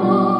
Oh.